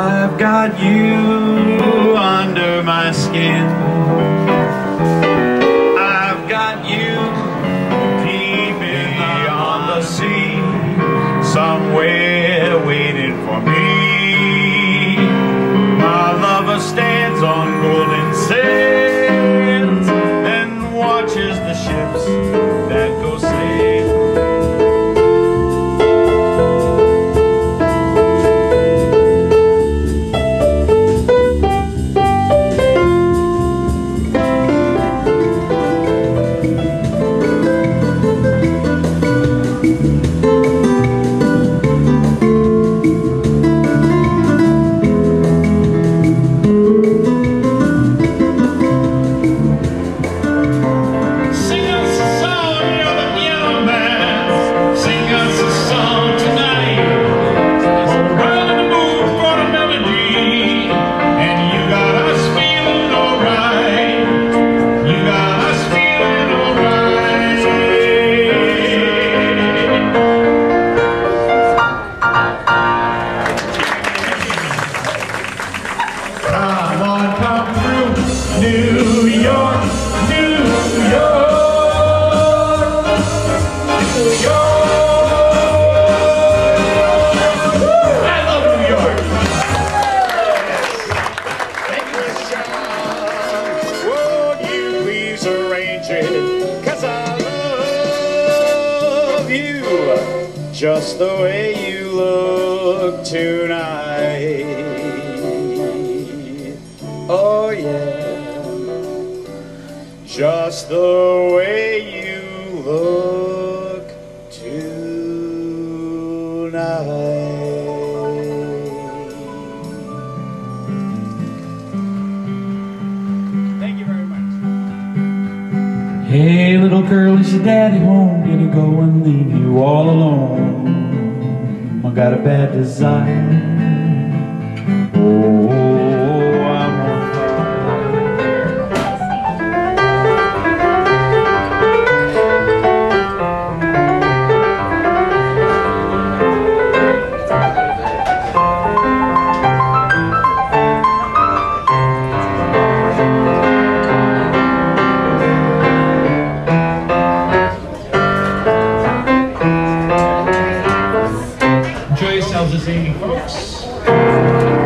I've got you under my skin. I've got you deep beyond the sea, somewhere New York, New York, New York. I love New York. Would you please arrange it? I love you just the way you look tonight. Oh, yeah. Just the way you look tonight. Thank you very much. Hey, little girl, is your daddy home? Did he go and leave you all alone? I got a bad desire. Enjoy yourselves this evening, folks.